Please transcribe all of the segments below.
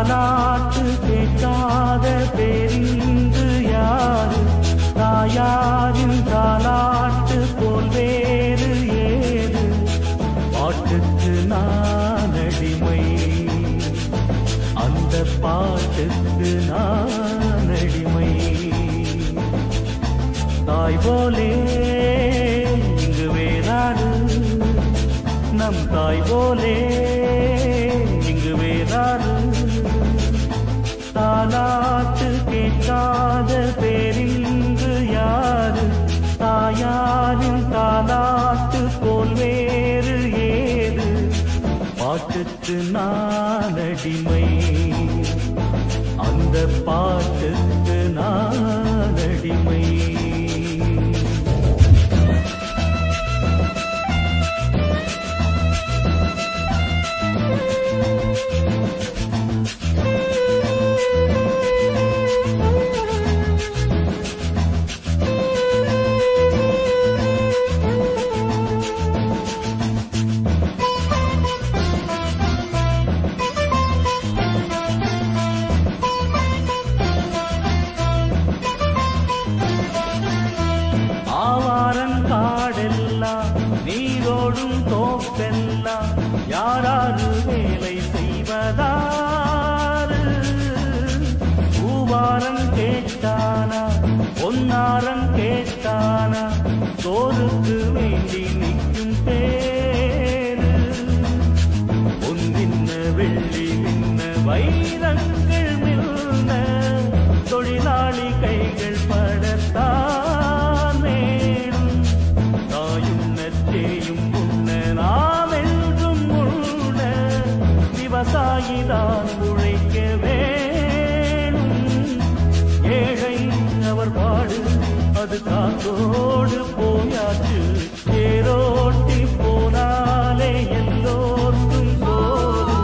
தாலாட்டு கேட்காத பெரிந்து யாரு? தாயாரின் தாலாட்டு போல் வேறு ஏது? பாட்டுக்கு நான் அடிமை. அந்த பாட்டுக்கு நான் அடிமை. தாய் போலே இங்கு வேறாடு நம் தாய் போலே பாட்டுக்கு நான் அடிமை விவசாயிதான் உழைக்க வேணும். ஏழை அவர் பாடு அது காத்தோடு போயாச்சு. ஏரோட்டி போனாலே எல்லோருக்கும் சோறு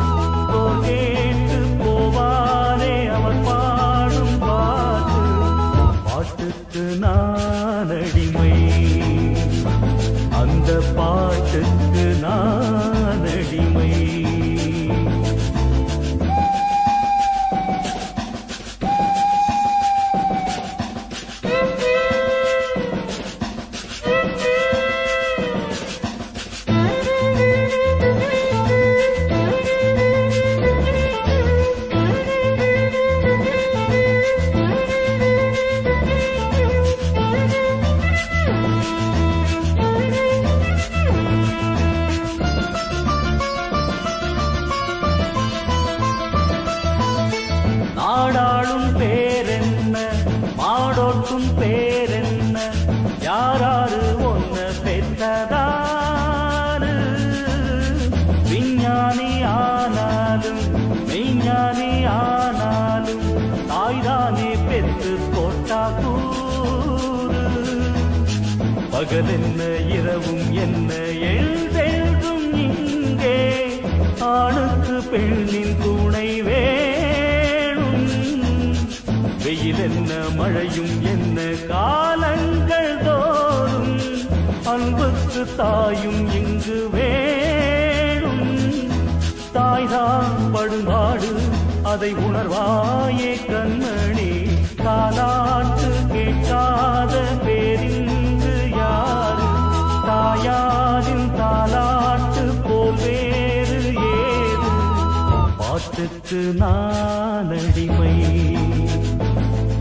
தோல் கேட்டு போவானே அவர் பாடும் பாட்டு. பாட்டுக்கு நான் அடிமை. அந்த பாட்டுக்கு நான் யாராரு ஒன்று பெற்றதாரு? விஞ்ஞானி ஆனாலும் விஞ்ஞானி ஆனாலும் தாய்தானே பெற்று போட்டா கூறு. பகல் என்ன இரவும் என்ன எழுதெழுதும் இங்கே? ஆணுக்கு பெண்ணின் துணை வேணும். வெயில் என்ன மழையும் என்ன காலங்கள் தோ அன்புக்கு தாயும் இங்கு வேணும். தாய்தான் படுபாடு அதை உணர்வாயே கண்மணி. தாலாட்டு கேட்காத பேரிங்கு யாரு? தாயாரின் தாலாட்டு போல் வேறு ஏது? பாட்டுக்கு நான் அடிமை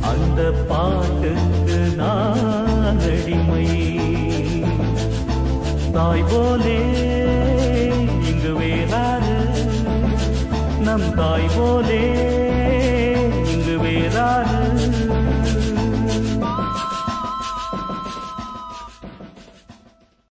அந்த பாட்டுக்கு நான் அடிமை தாய் போலே இங்கு வேறாறு நம் தாய் போலே